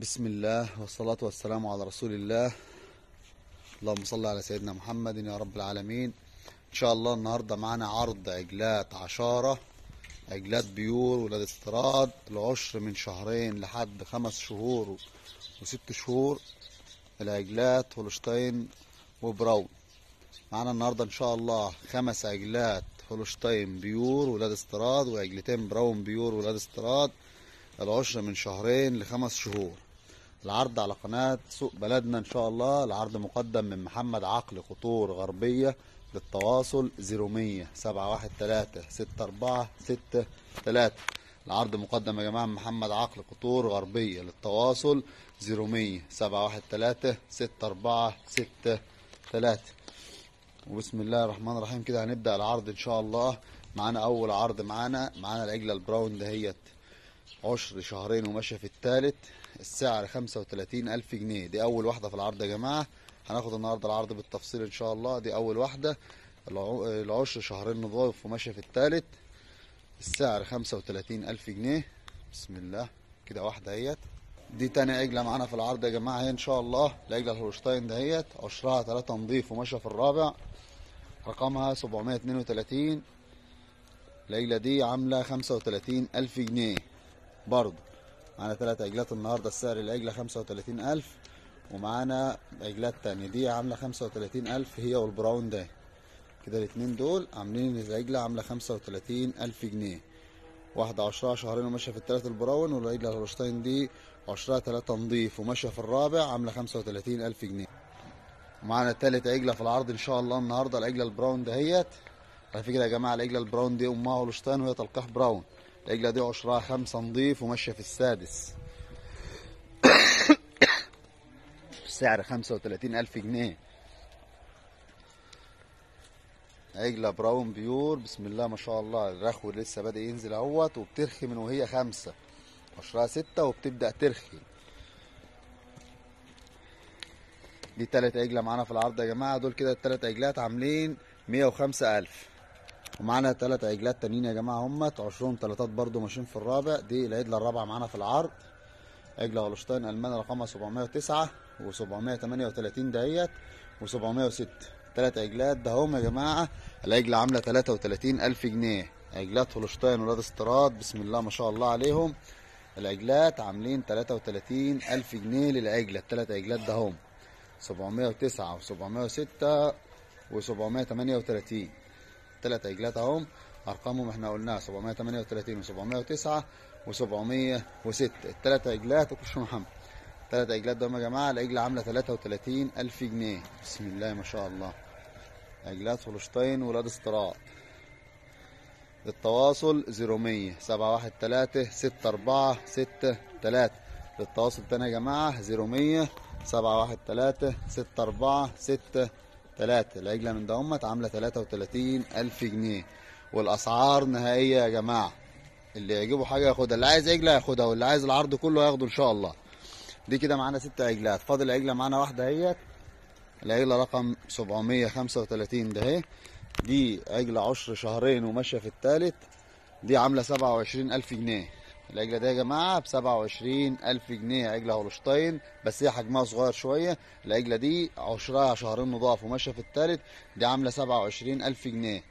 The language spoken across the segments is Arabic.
بسم الله والصلاة والسلام على رسول الله. اللهم صل على سيدنا محمد يا رب العالمين. إن شاء الله النهاردة معنا عرض عجلات عشارة عجلات pure ولاد استيراد العشر من شهرين لحد خمس شهور وست شهور العجلات هولشتاين و Brown. معنا النهاردة إن شاء الله خمس عجلات هولشتاين pure ولاد استيراد وعجلتين Brown pure ولاد استيراد العشر من شهرين لخمس شهور. العرض على قناة سوق بلدنا إن شاء الله. العرض مقدم من محمد عقل خطور غربية للتواصل 0100 713 6463 العرض مقدم يا جماعة من محمد عقل خطور غربية للتواصل 0100 713 6463 وبسم الله الرحمن الرحيم. كده هنبدأ العرض إن شاء الله. معانا أول عرض معانا معانا العجلة البراون دهيت عشر شهرين وماشية في التالت السعر خمسة وتلاتين ألف جنيه. دي أول واحدة في العرض يا جماعة. هناخد النهاردة العرض بالتفصيل إن شاء الله. دي أول واحدة. الع- العشر شهرين نضاف وماشية في التالت. السعر خمسة وتلاتين ألف جنيه. بسم الله. كده واحدة أهيت. دي تاني عجلة معانا في العرض يا جماعة هي إن شاء الله. العجلة الهولشتاين دهيت عشرها تلاتة نضيف وماشية في الرابع. رقمها سبعمية اتنين وتلاتين. العجلة دي عاملة خمسة وتلاتين ألف جنيه. برضه. معانا تلات عجلات النهاردة السعر وتلاتين ألف ومعانا عجلات تانية. دي وتلاتين ألف هي وال brown ده. كده الاتنين دول عاملين خمسة وتلاتين ألف جنيه. واحدة عشرها شهرين وماشية في التلات ال brown والعجلة الهولشتاين دي عشرها تلاتة نضيف وماشية في الرابع عاملة خمسة وتلاتين ألف جنيه. ومعانا تالت عجلة في العرض إن شاء الله النهاردة العجلة ال brown دهيت على فكرة يا جماعة العجلة ال brown دي أمها هولشتاين وهي تلقاح brown. العجلة دي عشرها خمسة نضيف وماشية في السادس. السعر خمسة وتلاتين ألف جنيه. عجلة brown pure بسم الله ما شاء الله. الرخو لسه بادئ ينزل أهوت وبترخي من وهي خمسة. عشرها ستة وبتبدأ ترخي. دي تلات عجلة معانا في العرض يا جماعة. دول كده التلات عجلات عاملين مية وخمسة ألف. ومعانا تلات عجلات تانيين يا جماعة همت عشرهم تلاتات برضو ماشيين في الرابع. دي العجلة الرابعة معانا في العرض. عجلة هولشتاين المانيا رقمها 709 و738 دهيت و706 تلات عجلات ده هم يا جماعة. العجلة عاملة 33000 جنيه. عجلات هولشتاين ولاد استراد بسم الله ما شاء الله عليهم. العجلات عاملين 33000 جنيه للعجلة. التلات عجلات ده هم 709 و706 و738 ثلاث إجلات أهم. أرقامهم إحنا قلناها 738 و709 و706 الثلاث إجلات وكش محمد ثلاث إجلات دول يا جماعة العجله عاملة 33 ألف جنيه. بسم الله ما شاء الله. إجلات فلسطين ولاد استراء للتواصل 0100 713 6463 للتواصل تاني يا جماعة 0100 713 6463 تلاتة. العجلة من عاملة تلاتة وتلاتين ألف جنيه. والأسعار نهائية يا جماعة. اللي يعجبه حاجة ياخدها. اللي عايز عجلة ياخدها. واللي عايز العرض كله ياخده إن شاء الله. دي كده معانا ست عجلات. فاضل عجلة معانا واحدة أهيت. العجلة رقم سبعمية خمسة وتلاتين ده أهي. دي عجلة عشر شهرين وماشية في التالت. دي وعشرين ألف جنيه. العجلة دي يا جماعة ب 27 ألف جنيه عجلة هولشتاين بس هي حجمها صغير شوية. العجلة دي عشرها شهرين نضاف وماشية في التالت دي عاملة 27 ألف جنيه.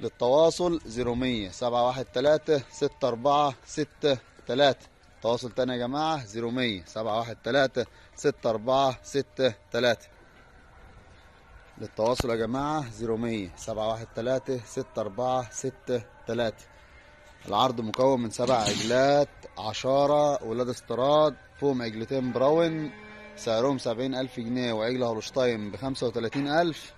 للتواصل 0100 713 6463 تواصل تاني يا جماعة 0100 713 6463 للتواصل يا جماعة 0100 713 6463 العرض مكون من سبع عجلات عشارة ولاد استيراد فيهم عجلتين براون سعرهم سبعين ألف جنيه وعجلة هولشتاين بخمسة وتلاتين ألف.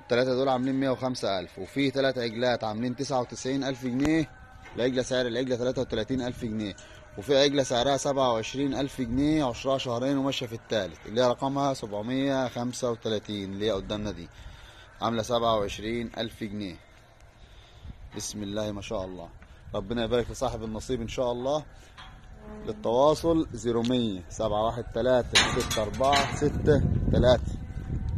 التلاتة دول عاملين مية وخمسة ألف وفي تلات عجلات عاملين تسعة وتسعين ألف جنيه. العجلة سعر العجلة تلاتة وتلاتين ألف جنيه وفي عجلة سعرها سبعة وعشرين ألف جنيه عشرها شهرين وماشية في التالت. اللي هي رقمها سبعمية خمسة وتلاتين اللي هي قدامنا دي. عاملة سبعة وعشرين ألف جنيه. بسم الله ما شاء الله. ربنا يبارك لصاحب النصيب إن شاء الله. للتواصل 0100 713 6463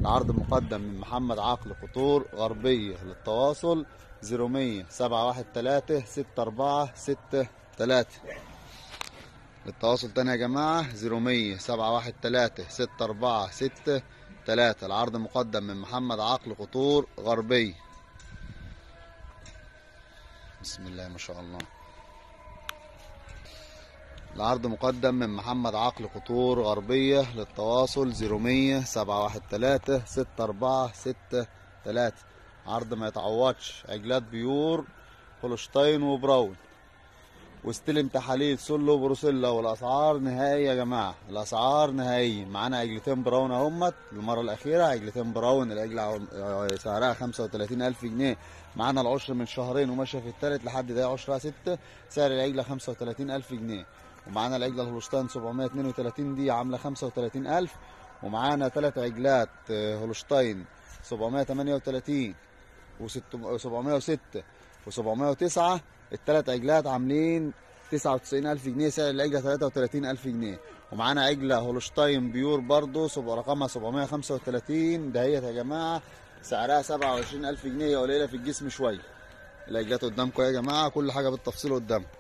العرض مقدم من محمد عقل قطور غربية. للتواصل 0100 713 6463 التواصل تاني يا جماعة زيرو مية سبعة واحد تلاتة ستة أربعة ستة تلاتة. العرض مقدم من محمد عقل قطور غربي بسم الله ما شاء الله العرض مقدم من محمد عقل قطور غربية للتواصل zero مية سبعة واحد تلاتة ستة أربعة ستة تلاتة عرض ما يتعوضش عجلات pure هولشتاين و brown واستلم تحاليل سل و وبروسيلا والأسعار نهائيه يا جماعة. الأسعار نهائيه معانا عجلتين brown أهمت. المرة الأخيرة عجلتين brown. العجله سعرها 35000 جنيه. معانا العشر من شهرين وماشيه في الثالث لحد ده عشرها 6 سعر العجله 35000 جنيه. ومعانا العجله الهولشتاين 732 دي عاملة 35000 ومعانا ثلاث عجلات هولشتاين 738 و706 و709 الثلاث عجلات عاملين 99000 جنيه سعر العجلة 33000 جنيه. ومعانا عجلة هولشتاين بيور برضو رقمها 735 دهيت يا جماعة سعرها 27000 جنيه قليلة في الجسم شوية. العجلات قدامكم يا جماعة كل حاجة بالتفصيل قدامكم.